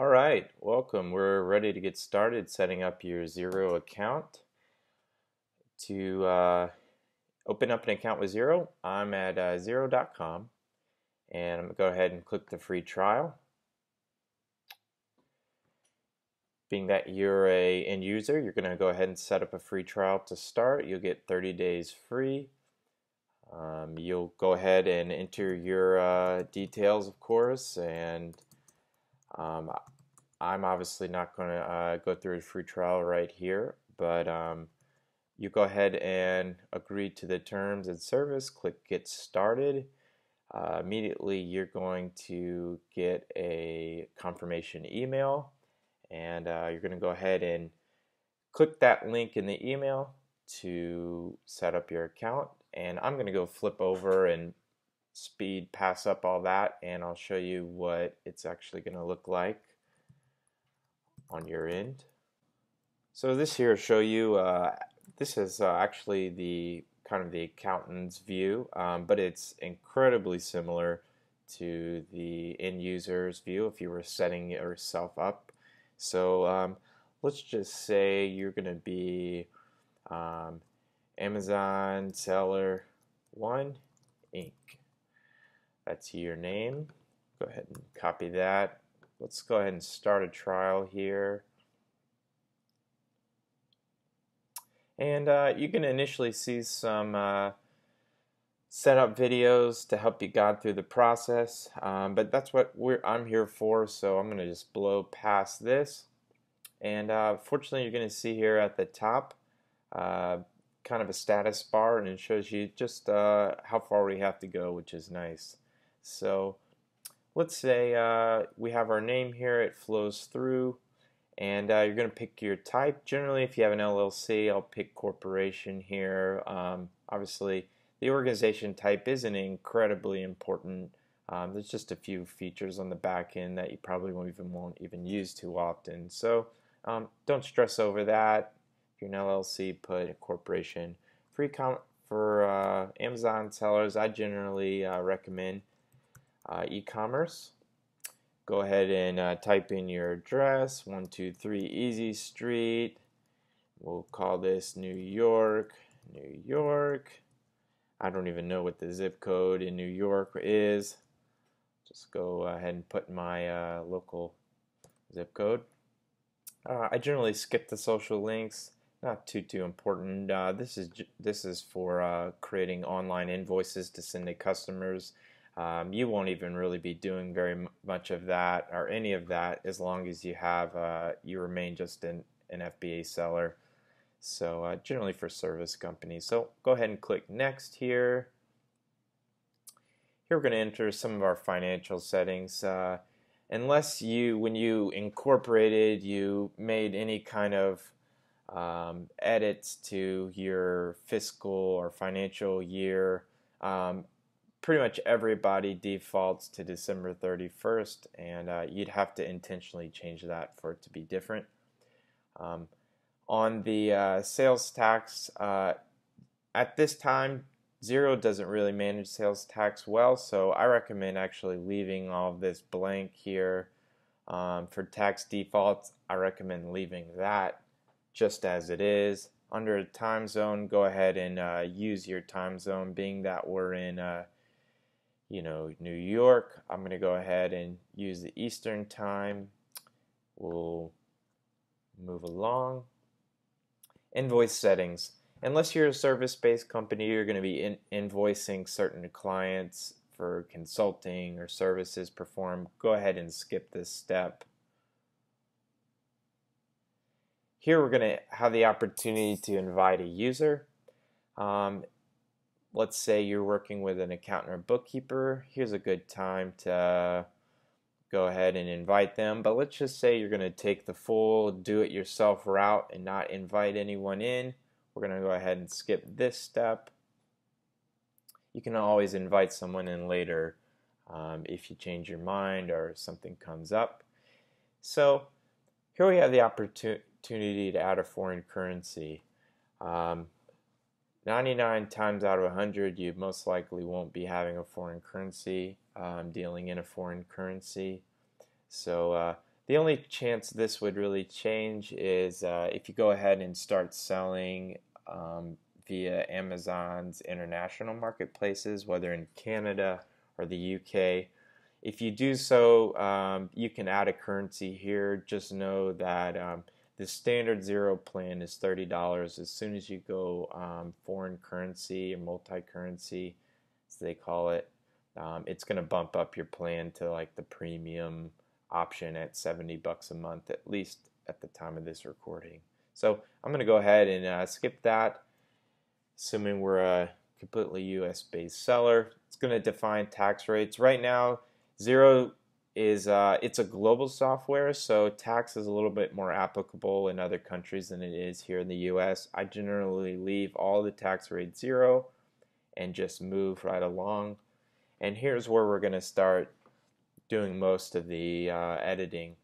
All right, welcome. We're ready to get started setting up your Xero account. To uh, open up an account with Xero, I'm at uh, Xero.com and I'm going to go ahead and click the free trial. Being that you're a end user, you're going to go ahead and set up a free trial to start. You'll get 30 days free. Um, you'll go ahead and enter your uh, details, of course, and um, I'm obviously not going to uh, go through a free trial right here, but um, you go ahead and agree to the terms and service, click Get Started. Uh, immediately, you're going to get a confirmation email, and uh, you're going to go ahead and click that link in the email to set up your account. And I'm going to go flip over and speed pass up all that and I'll show you what it's actually going to look like on your end. So this here show you uh, this is uh, actually the kind of the accountant's view um, but it's incredibly similar to the end user's view if you were setting yourself up. So um, let's just say you're going to be um, Amazon seller 1 Inc. That's your name. Go ahead and copy that. Let's go ahead and start a trial here. And uh, you can initially see some uh, setup videos to help you guide through the process. Um, but that's what I'm here for, so I'm going to just blow past this. And uh, fortunately, you're going to see here at the top uh, kind of a status bar, and it shows you just uh, how far we have to go, which is nice. So let's say uh, we have our name here, it flows through, and uh, you're going to pick your type. Generally, if you have an LLC, I'll pick corporation here. Um, obviously, the organization type isn't incredibly important. Um, there's just a few features on the back end that you probably won't even won't even use too often. So um, don't stress over that. If you're an LLC, put a corporation. Free com for uh, Amazon sellers, I generally uh, recommend uh, e-commerce. Go ahead and uh, type in your address, 123 Easy Street. We'll call this New York, New York. I don't even know what the zip code in New York is. Just go ahead and put my uh, local zip code. Uh, I generally skip the social links. Not too too important. Uh, this is this is for uh, creating online invoices to send to customers. Um, you won't even really be doing very much of that or any of that as long as you have uh, you remain just an, an FBA seller. So uh, generally for service companies. So go ahead and click next here. Here we're going to enter some of our financial settings. Uh, unless you, when you incorporated, you made any kind of um, edits to your fiscal or financial year, um, pretty much everybody defaults to December 31st, and uh, you'd have to intentionally change that for it to be different. Um, on the uh, sales tax, uh, at this time, Xero doesn't really manage sales tax well, so I recommend actually leaving all of this blank here. Um, for tax defaults, I recommend leaving that just as it is. Under time zone, go ahead and uh, use your time zone, being that we're in uh, you know, New York, I'm going to go ahead and use the Eastern time. We'll move along. Invoice settings. Unless you're a service-based company, you're going to be in invoicing certain clients for consulting or services performed. Go ahead and skip this step. Here we're going to have the opportunity to invite a user. Um, let's say you're working with an accountant or bookkeeper, here's a good time to go ahead and invite them. But let's just say you're going to take the full do it yourself route and not invite anyone in. We're going to go ahead and skip this step. You can always invite someone in later um, if you change your mind or something comes up. So here we have the opportunity to add a foreign currency. Um, 99 times out of 100, you most likely won't be having a foreign currency, um, dealing in a foreign currency. So uh, the only chance this would really change is uh, if you go ahead and start selling um, via Amazon's international marketplaces, whether in Canada or the UK. If you do so, um, you can add a currency here. Just know that um, the standard Xero plan is $30. As soon as you go um, foreign currency or multi currency, as they call it, um, it's going to bump up your plan to like the premium option at 70 bucks a month, at least at the time of this recording. So I'm going to go ahead and uh, skip that, assuming we're a completely US based seller. It's going to define tax rates. Right now, Xero is uh, it's a global software, so tax is a little bit more applicable in other countries than it is here in the US. I generally leave all the tax rate zero and just move right along. And here's where we're going to start doing most of the uh, editing.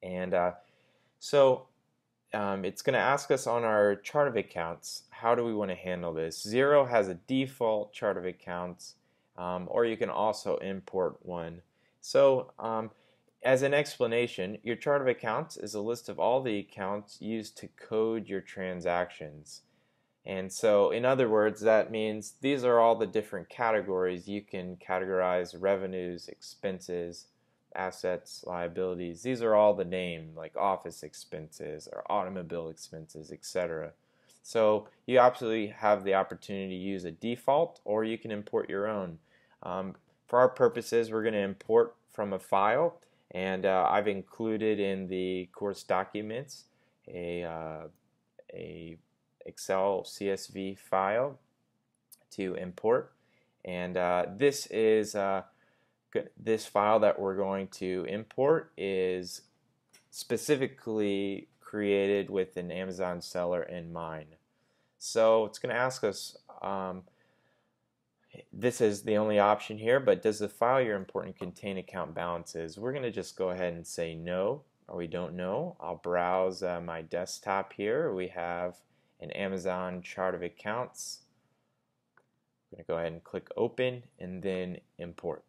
And uh, so um, it's going to ask us on our chart of accounts, how do we want to handle this? Xero has a default chart of accounts, um, or you can also import one. So um, as an explanation, your chart of accounts is a list of all the accounts used to code your transactions. And so, in other words, that means these are all the different categories. You can categorize revenues, expenses, assets, liabilities. These are all the name, like office expenses or automobile expenses, etc. So, you absolutely have the opportunity to use a default or you can import your own. Um, for our purposes, we're going to import from a file, and uh, I've included in the course documents a, uh, a Excel CSV file to import. And uh, this is uh, this file that we're going to import is specifically created with an Amazon seller in mind. So it's going to ask us, um, this is the only option here, but does the file you're importing contain account balances? We're going to just go ahead and say no, or we don't know. I'll browse uh, my desktop here. We have an Amazon chart of accounts. I'm going to go ahead and click open and then import.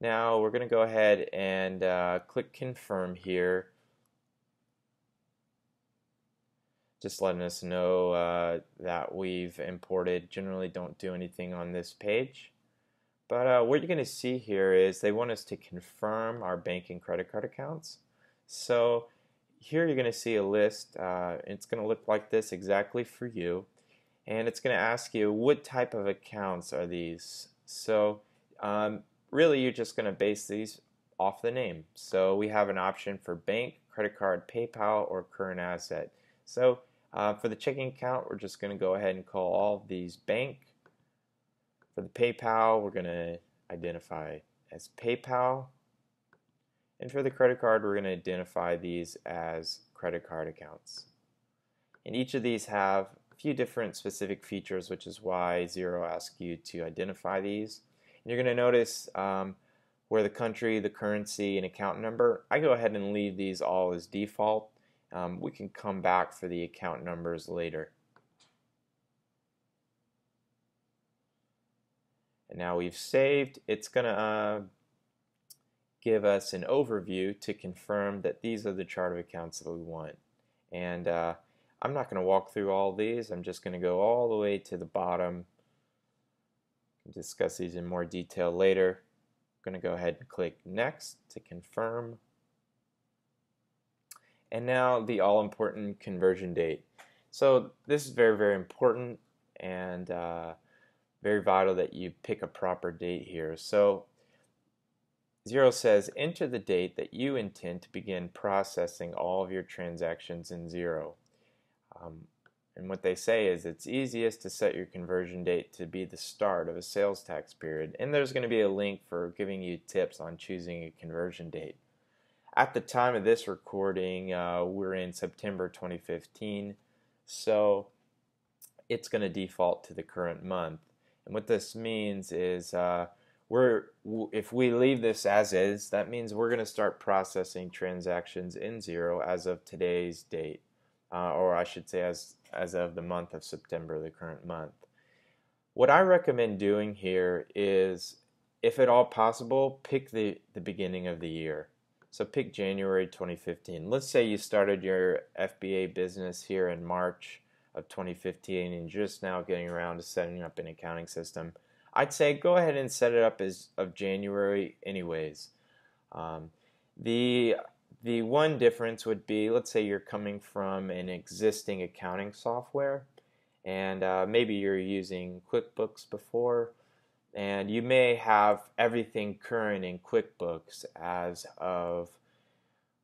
Now we're going to go ahead and uh, click confirm here. Just letting us know uh, that we've imported. Generally don't do anything on this page. But uh, what you're going to see here is they want us to confirm our bank and credit card accounts. So here you're going to see a list. Uh, it's going to look like this exactly for you. And it's going to ask you what type of accounts are these. So um, really you're just going to base these off the name. So we have an option for bank, credit card, PayPal, or current asset. So uh, for the checking account, we're just going to go ahead and call all of these bank. For the PayPal, we're going to identify as PayPal. And for the credit card, we're going to identify these as credit card accounts. And each of these have a few different specific features, which is why Xero asks you to identify these. And you're going to notice um, where the country, the currency, and account number, I go ahead and leave these all as default. Um, we can come back for the account numbers later. And now we've saved. It's going to uh, give us an overview to confirm that these are the chart of accounts that we want. And uh, I'm not going to walk through all these. I'm just going to go all the way to the bottom. Discuss these in more detail later. I'm going to go ahead and click Next to confirm. And now the all-important conversion date. So this is very, very important and uh, very vital that you pick a proper date here. So Xero says enter the date that you intend to begin processing all of your transactions in Xero. Um, and what they say is it's easiest to set your conversion date to be the start of a sales tax period. And there's going to be a link for giving you tips on choosing a conversion date. At the time of this recording, uh, we're in September 2015, so it's going to default to the current month. And what this means is uh, we're if we leave this as is, that means we're going to start processing transactions in Xero as of today's date, uh, or I should say as as of the month of September, the current month. What I recommend doing here is, if at all possible, pick the, the beginning of the year. So pick January 2015. Let's say you started your FBA business here in March of 2015 and just now getting around to setting up an accounting system. I'd say go ahead and set it up as of January anyways. Um, the the one difference would be, let's say you're coming from an existing accounting software, and uh, maybe you're using QuickBooks before, and you may have everything current in QuickBooks as of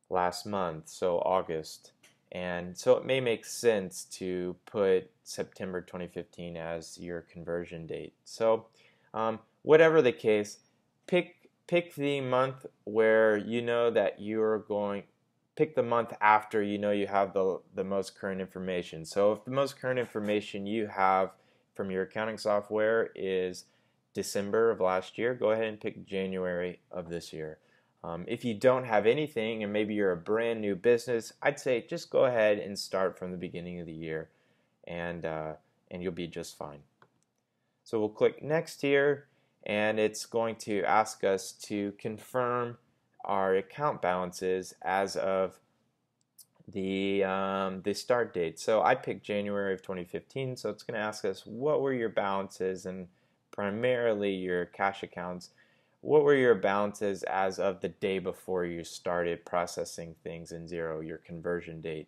last month, so August. And so it may make sense to put September 2015 as your conversion date. So, um, whatever the case, pick pick the month where you know that you're going pick the month after you know you have the the most current information. So if the most current information you have from your accounting software is December of last year, go ahead and pick January of this year. Um, if you don't have anything and maybe you're a brand new business, I'd say just go ahead and start from the beginning of the year and, uh, and you'll be just fine. So we'll click next here and it's going to ask us to confirm our account balances as of the um, the start date. So I picked January of 2015. So it's going to ask us what were your balances and primarily your cash accounts. What were your balances as of the day before you started processing things in Xero, your conversion date?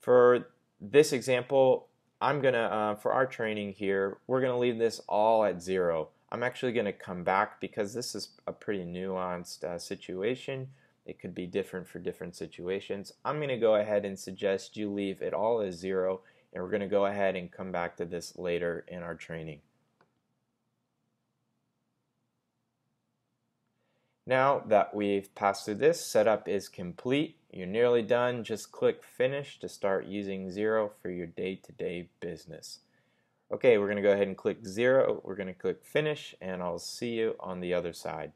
For this example, I'm gonna uh, for our training here, we're gonna leave this all at zero. I'm actually to come back because this is a pretty nuanced uh, situation. It could be different for different situations. I'm to go ahead and suggest you leave it all as zero and we're to go ahead and come back to this later in our training. Now that we've passed through this, setup is complete. You're nearly done. Just click Finish to start using Xero for your day-to-day -day business. Okay, we're going to go ahead and click Xero. We're going to click Finish, and I'll see you on the other side.